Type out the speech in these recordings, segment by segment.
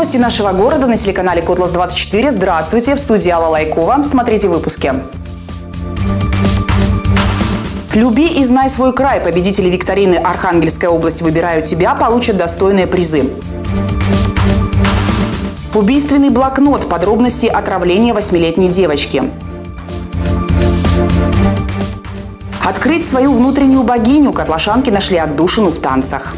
Новости нашего города на телеканале Котлас-24. Здравствуйте, в студии Алла Лайкова. Смотрите выпуски. Люби и знай свой край. Победители викторины Архангельская область «Выбираю тебя» получат достойные призы. Убийственный блокнот. Подробности отравления восьмилетней девочки. Открыть свою внутреннюю богиню. Котлашанки нашли отдушину в танцах.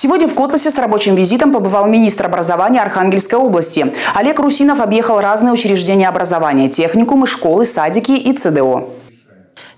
Сегодня в Котласе с рабочим визитом побывал министр образования Архангельской области. Олег Русинов объехал разные учреждения образования – техникумы, школы, садики и ЦДО.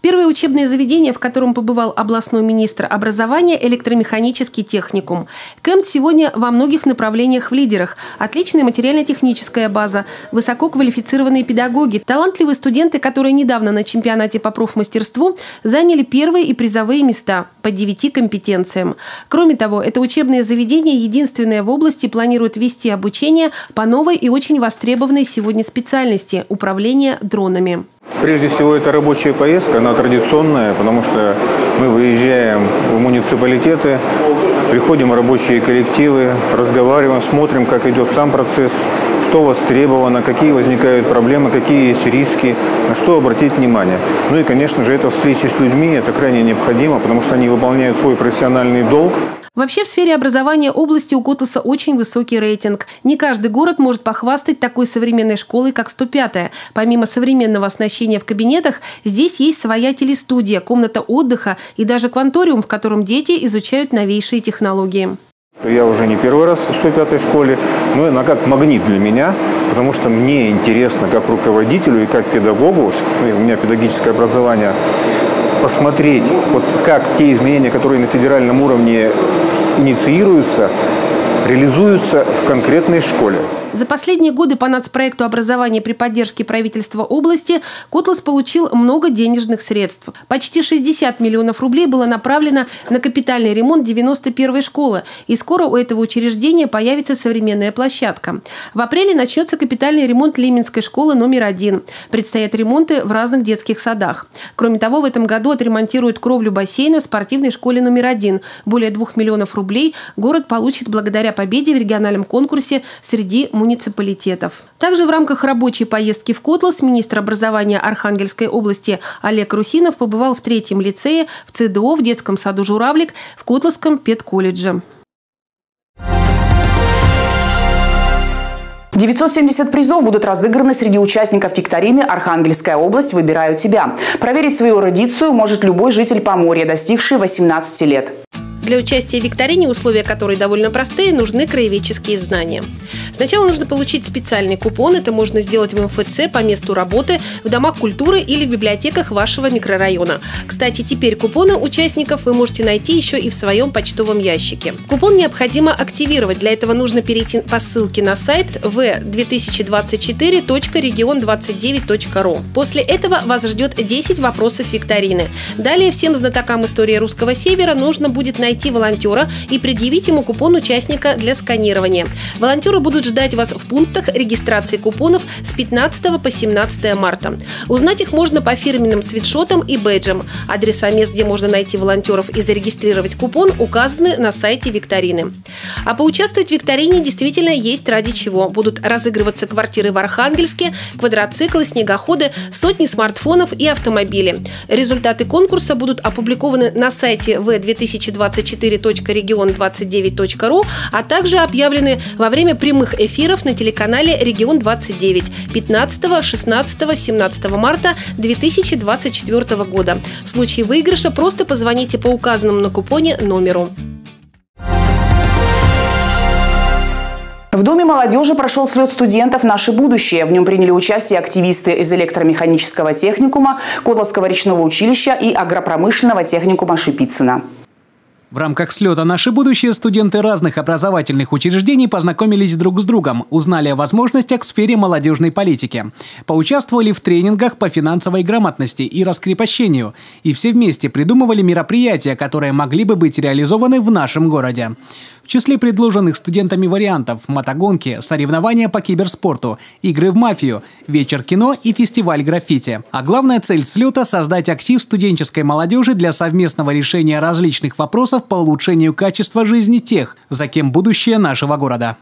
Первое учебное заведение, в котором побывал областной министр образования – электромеханический техникум. КЭМТ сегодня во многих направлениях в лидерах. Отличная материально-техническая база, высококвалифицированные педагоги, талантливые студенты, которые недавно на чемпионате по профмастерству заняли первые и призовые места по девяти компетенциям. Кроме того, это учебное заведение единственное в области планирует вести обучение по новой и очень востребованной сегодня специальности – управление дронами. Прежде всего, это рабочая поездка, она традиционная, потому что мы выезжаем в муниципалитеты, приходим в рабочие коллективы, разговариваем, смотрим, как идет сам процесс, что востребовано, какие возникают проблемы, какие есть риски, на что обратить внимание. Ну и, конечно же, эта встреча с людьми, это крайне необходимо, потому что они выполняют свой профессиональный долг. Вообще в сфере образования области у Котоса очень высокий рейтинг. Не каждый город может похвастать такой современной школой, как 105-я. Помимо современного оснащения в кабинетах, здесь есть своя телестудия, комната отдыха и даже кванториум, в котором дети изучают новейшие технологии. Я уже не первый раз в 105-й школе, но она как магнит для меня, потому что мне интересно как руководителю и как педагогу, у меня педагогическое образование, посмотреть, вот как те изменения, которые на федеральном уровне инициируются, реализуются в конкретной школе. За последние годы по нацпроекту образования при поддержке правительства области Котлас получил много денежных средств. Почти 60 миллионов рублей было направлено на капитальный ремонт 91-й школы. И скоро у этого учреждения появится современная площадка. В апреле начнется капитальный ремонт Лименской школы номер один. Предстоят ремонты в разных детских садах. Кроме того, в этом году отремонтируют кровлю бассейна в спортивной школе номер один. Более 2 миллионов рублей город получит благодаря победе в региональном конкурсе среди муниципалитетов. Также в рамках рабочей поездки в Котлас министр образования Архангельской области Олег Русинов побывал в третьем лицее, в ЦДО, в детском саду «Журавлик», в Котласском педколледже. 970 призов будут разыграны среди участников викторины «Архангельская область. Выбираю тебя». Проверить свою эрудицию может любой житель Поморья, достигший 18 лет. Для участия в викторине, условия которой довольно простые, нужны краеведческие знания. Сначала нужно получить специальный купон. Это можно сделать в МФЦ по месту работы, в домах культуры или в библиотеках вашего микрорайона. Кстати, теперь купоны участников вы можете найти еще и в своем почтовом ящике. Купон необходимо активировать. Для этого нужно перейти по ссылке на сайт v2024.region29.ru. После этого вас ждет 10 вопросов викторины. Далее всем знатокам истории русского севера нужно будет найти найти волонтера и предъявить ему купон участника для сканирования. Волонтеры будут ждать вас в пунктах регистрации купонов с 15 по 17 марта. Узнать их можно по фирменным свитшотам и бейджам. Адреса мест, где можно найти волонтеров и зарегистрировать купон, указаны на сайте викторины. А поучаствовать в викторине действительно есть ради чего. Будут разыгрываться квартиры в Архангельске, квадроциклы, снегоходы, сотни смартфонов и автомобили. Результаты конкурса будут опубликованы на сайте в 2024 24.регион29.ру, а также объявлены во время прямых эфиров на телеканале «Регион 29» 15, 16, 17 марта 2024 года. В случае выигрыша просто позвоните по указанному на купоне номеру. В Доме молодежи прошел слет студентов «Наше будущее». В нем приняли участие активисты из электромеханического техникума, Котловского речного училища и агропромышленного техникума Шипицына. В рамках слета «Наше будущее» студенты разных образовательных учреждений познакомились друг с другом, узнали о возможностях в сфере молодежной политики, поучаствовали в тренингах по финансовой грамотности и раскрепощению, и все вместе придумывали мероприятия, которые могли бы быть реализованы в нашем городе. В числе предложенных студентами вариантов – мотогонки, соревнования по киберспорту, игры в мафию, вечер кино и фестиваль граффити. А главная цель слета – создать актив студенческой молодежи для совместного решения различных вопросов ресурсов по улучшению качества жизни тех, за кем будущее нашего города.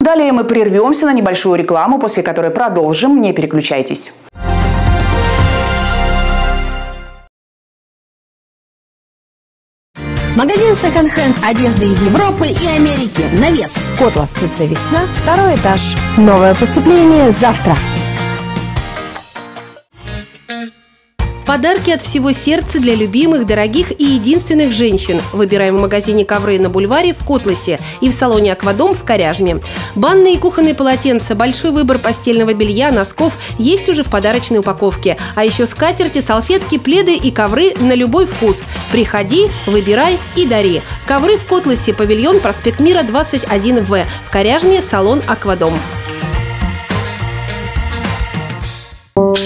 Далее мы прервемся на небольшую рекламу, после которой продолжим. Не переключайтесь. Магазин секонд-хенд одежды из Европы и Америки. Навес. Котлас ТЦ Весна. Второй этаж. Новое поступление завтра. Подарки от всего сердца для любимых, дорогих и единственных женщин. Выбираем в магазине ковры на бульваре в Котласе и в салоне «Аквадом» в Коряжме. Банные и кухонные полотенца, большой выбор постельного белья, носков есть уже в подарочной упаковке. А еще скатерти, салфетки, пледы и ковры на любой вкус. Приходи, выбирай и дари. Ковры в Котласе, павильон, проспект Мира, 21В. В Коряжме салон «Аквадом».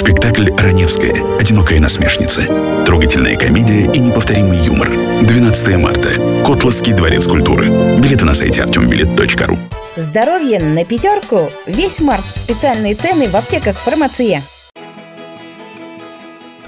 Спектакль «Раневская. Одинокая насмешница». Трогательная комедия и неповторимый юмор. 12 марта. Котласский дворец культуры. Билеты на сайте артембилет.ру Здоровье на пятерку. Весь март. Специальные цены в аптеках «Фармация».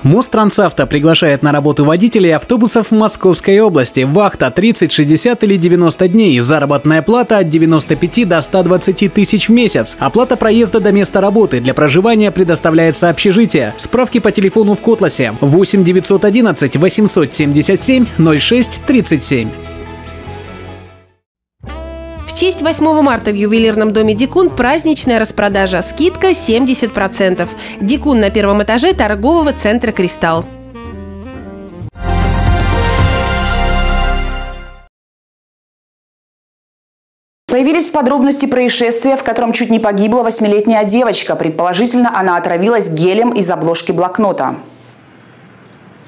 Мострансавто приглашает на работу водителей автобусов в Московской области. Вахта 30, 60 или 90 дней. Заработная плата от 95 до 120 тысяч в месяц. Оплата проезда до места работы. Для проживания предоставляется общежитие. Справки по телефону в Котласе 8 911 877 06 37 честь 8 марта в ювелирном доме Дикун праздничная распродажа. Скидка 70%. Дикун на первом этаже торгового центра «Кристалл». Появились подробности происшествия, в котором чуть не погибла восьмилетняя девочка. Предположительно, она отравилась гелем из обложки блокнота.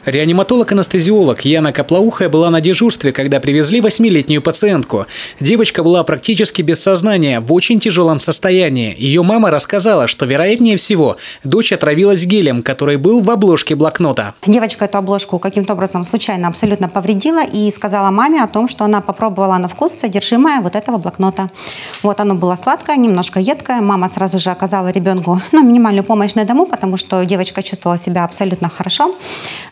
Реаниматолог-анестезиолог Яна Каплаухая была на дежурстве, когда привезли восьмилетнюю пациентку. Девочка была практически без сознания, в очень тяжелом состоянии. Ее мама рассказала, что, вероятнее всего, дочь отравилась гелем, который был в обложке блокнота. Девочка эту обложку каким-то образом случайно абсолютно повредила и сказала маме о том, что она попробовала на вкус содержимое вот этого блокнота. Вот оно было сладкое, немножко едкое. Мама сразу же оказала ребенку ну, минимальную помощь на дому, потому что девочка чувствовала себя абсолютно хорошо.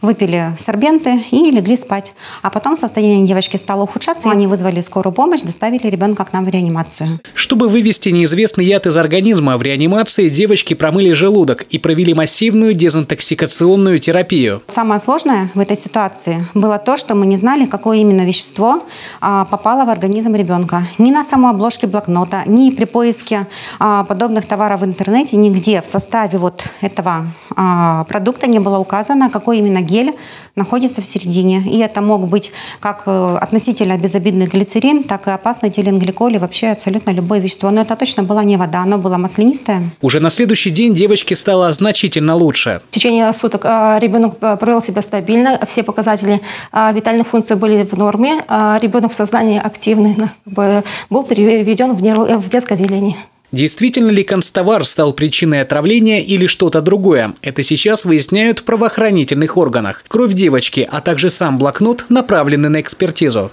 Выпили выпили сорбенты и легли спать. А потом состояние девочки стало ухудшаться, и они вызвали скорую помощь, доставили ребенка к нам в реанимацию. Чтобы вывести неизвестный яд из организма, в реанимации девочки промыли желудок и провели массивную дезинтоксикационную терапию. Самое сложное в этой ситуации было то, что мы не знали, какое именно вещество а, попало в организм ребенка. Ни на самой обложке блокнота, ни при поиске а, подобных товаров в интернете, нигде в составе вот этого а, продукта не было указано, какой именно гель находится в середине. И это мог быть как э, относительно безобидный глицерин, так и опасный этиленгликоль и вообще абсолютно любое вещество. Но это точно была не вода, оно было маслянистое. Уже на следующий день девочке стало значительно лучше. В течение суток а, ребенок э, провел себя стабильно, все показатели а, витальных функций были в норме, а ребенок в сознании активный, был переведен в детское отделение. Действительно ли констовар стал причиной отравления или что-то другое? Это сейчас выясняют в правоохранительных органах. Кровь девочки, а также сам блокнот направлены на экспертизу.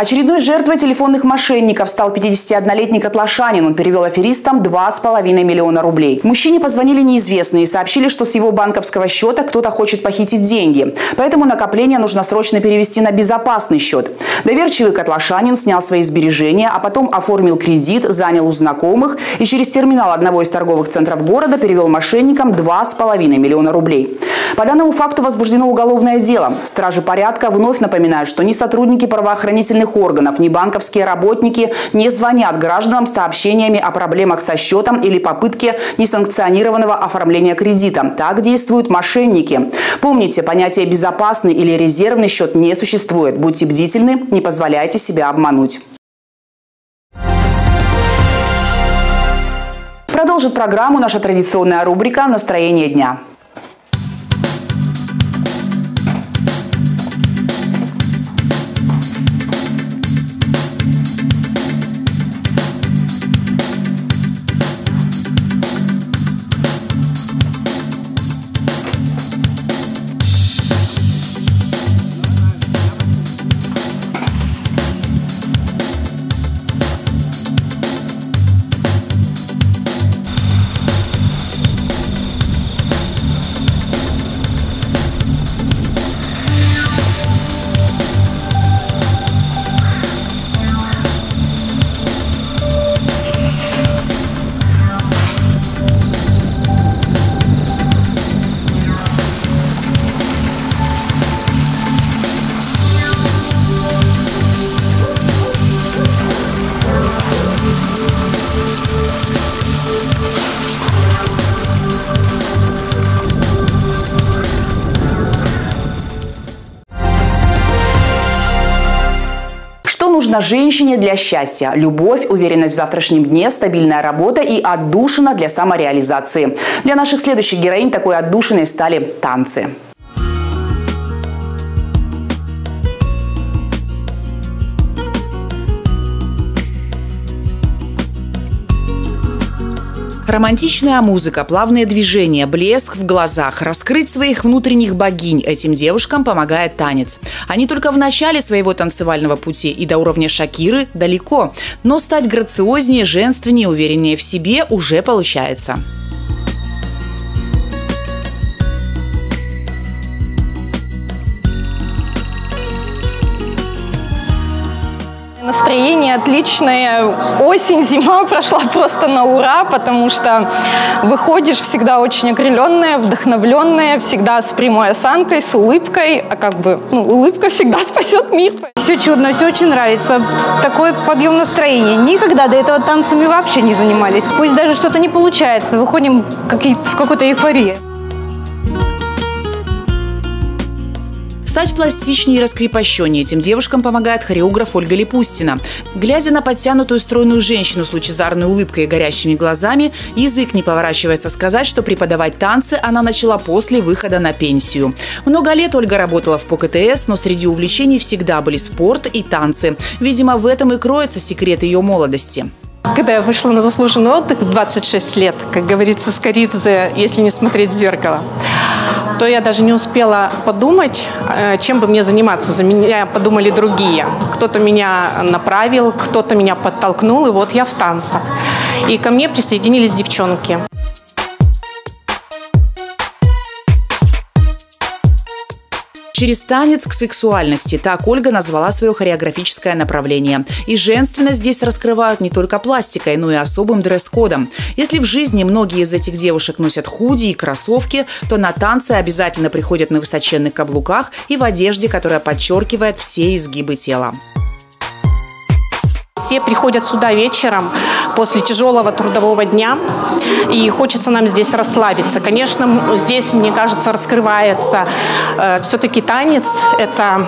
Очередной жертвой телефонных мошенников стал 51-летний котлашанин. Он перевел аферистам 2,5 миллиона рублей. Мужчине позвонили неизвестные и сообщили, что с его банковского счета кто-то хочет похитить деньги. Поэтому накопление нужно срочно перевести на безопасный счет. Доверчивый котлашанин снял свои сбережения, а потом оформил кредит, занял у знакомых и через терминал одного из торговых центров города перевел мошенникам 2,5 миллиона рублей. По данному факту возбуждено уголовное дело. Стражи порядка вновь напоминают, что ни сотрудники правоохранительных правоохранительных органов, ни банковские работники не звонят гражданам сообщениями о проблемах со счетом или попытке несанкционированного оформления кредита. Так действуют мошенники. Помните, понятие «безопасный» или «резервный счет» не существует. Будьте бдительны, не позволяйте себя обмануть. Продолжит программу наша традиционная рубрика «Настроение дня». Нужно женщине для счастья? Любовь, уверенность в завтрашнем дне, стабильная работа и отдушина для самореализации. Для наших следующих героинь такой отдушиной стали танцы. Романтичная музыка, плавные движения, блеск в глазах, раскрыть своих внутренних богинь этим девушкам помогает танец. Они только в начале своего танцевального пути и до уровня Шакиры далеко, но стать грациознее, женственнее, увереннее в себе уже получается. Настроение отличное. Осень, зима прошла просто на ура, потому что выходишь всегда очень окрыленная, вдохновленная, всегда с прямой осанкой, с улыбкой. А как бы, ну, улыбка всегда спасет мир. Все чудно, все очень нравится. Такой подъем настроения. Никогда до этого танцами вообще не занимались. Пусть даже что-то не получается, выходим в какой-то эйфории. Стать пластичнее и раскрепощеннее этим девушкам помогает хореограф Ольга Липустина. Глядя на подтянутую стройную женщину с лучезарной улыбкой и горящими глазами, язык не поворачивается сказать, что преподавать танцы она начала после выхода на пенсию. Много лет Ольга работала в ПКТС, но среди увлечений всегда были спорт и танцы. Видимо, в этом и кроется секрет ее молодости. Когда я вышла на заслуженный отдых 26 лет, как говорится, Скоридзе, если не смотреть в зеркало, то я даже не успела подумать, э, чем бы мне заниматься. За меня подумали другие. Кто-то меня направил, кто-то меня подтолкнул, и вот я в танцах. И ко мне присоединились девчонки. Через танец к сексуальности. Так Ольга назвала свое хореографическое направление. И женственность здесь раскрывают не только пластикой, но и особым дресс-кодом. Если в жизни многие из этих девушек носят худи и кроссовки, то на танцы обязательно приходят на высоченных каблуках и в одежде, которая подчеркивает все изгибы тела. Все приходят сюда вечером после тяжелого трудового дня, и хочется нам здесь расслабиться. Конечно, здесь, мне кажется, раскрывается э, все-таки танец – это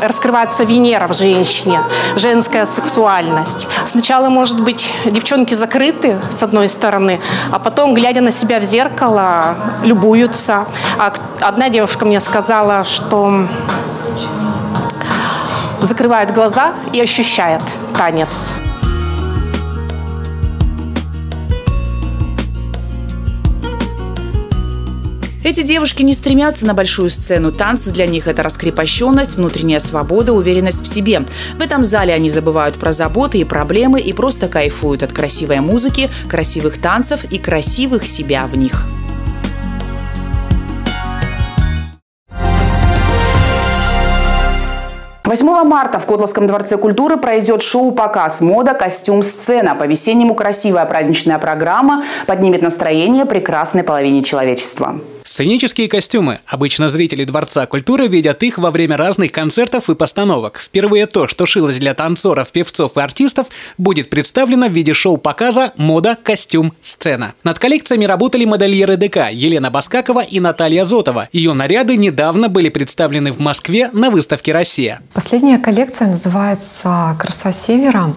раскрывается Венера в женщине, женская сексуальность. Сначала, может быть, девчонки закрыты с одной стороны, а потом, глядя на себя в зеркало, любуются. А одна девушка мне сказала, что закрывает глаза и ощущает танец. Эти девушки не стремятся на большую сцену. Танцы для них – это раскрепощенность, внутренняя свобода, уверенность в себе. В этом зале они забывают про заботы и проблемы и просто кайфуют от красивой музыки, красивых танцев и красивых себя в них. 8 марта в Котловском дворце культуры пройдет шоу-показ «Мода. Костюм. Сцена». По-весеннему красивая праздничная программа поднимет настроение прекрасной половине человечества. Сценические костюмы. Обычно зрители Дворца культуры видят их во время разных концертов и постановок. Впервые то, что шилось для танцоров, певцов и артистов, будет представлено в виде шоу-показа «Мода, костюм, сцена». Над коллекциями работали модельеры ДК Елена Баскакова и Наталья Зотова. Ее наряды недавно были представлены в Москве на выставке «Россия». Последняя коллекция называется «Краса Севера».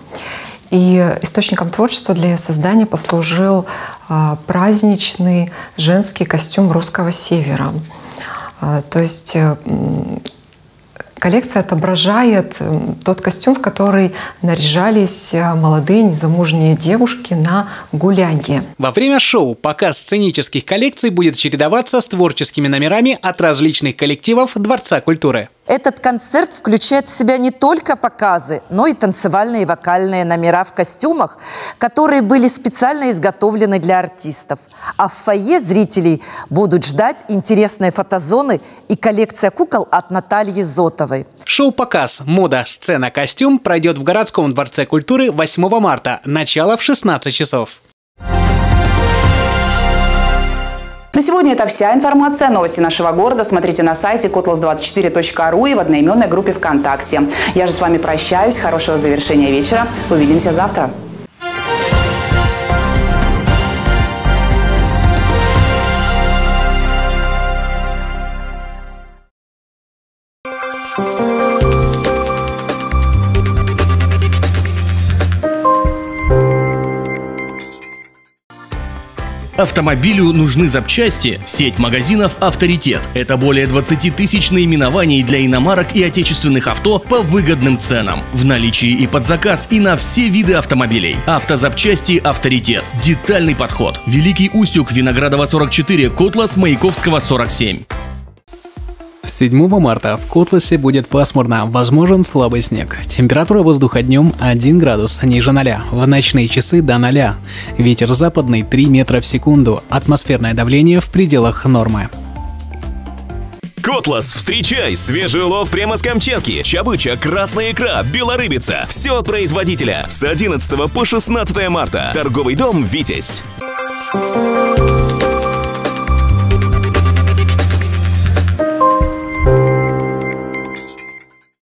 И источником творчества для ее создания послужил а, праздничный женский костюм русского севера. А, то есть э, коллекция отображает тот костюм, в который наряжались э, молодые незамужние девушки на гулянье. Во время шоу показ сценических коллекций будет чередоваться с творческими номерами от различных коллективов Дворца культуры. Этот концерт включает в себя не только показы, но и танцевальные и вокальные номера в костюмах, которые были специально изготовлены для артистов. А в фойе зрителей будут ждать интересные фотозоны и коллекция кукол от Натальи Зотовой. Шоу-показ «Мода. Сцена. Костюм» пройдет в городском дворце культуры 8 марта. Начало в 16 часов. Сегодня это вся информация. Новости нашего города смотрите на сайте kotlas24.ru и в одноименной группе ВКонтакте. Я же с вами прощаюсь. Хорошего завершения вечера. Увидимся завтра. Автомобилю нужны запчасти? Сеть магазинов «Авторитет». Это более 20 тысяч наименований для иномарок и отечественных авто по выгодным ценам. В наличии и под заказ, и на все виды автомобилей. Автозапчасти «Авторитет». Детальный подход. Великий Устюг, Виноградова 44, Котлас, Маяковского 47. 7 марта в Котласе будет пасмурно, возможен слабый снег. Температура воздуха днем 1 градус ниже 0, в ночные часы до 0. Ветер западный 3 метра в секунду, атмосферное давление в пределах нормы. Котлас, встречай! Свежий улов прямо с Камчатки. Чабыча, красная икра, белорыбица. Все от производителя. С 11 по 16 марта. Торговый дом «Витязь».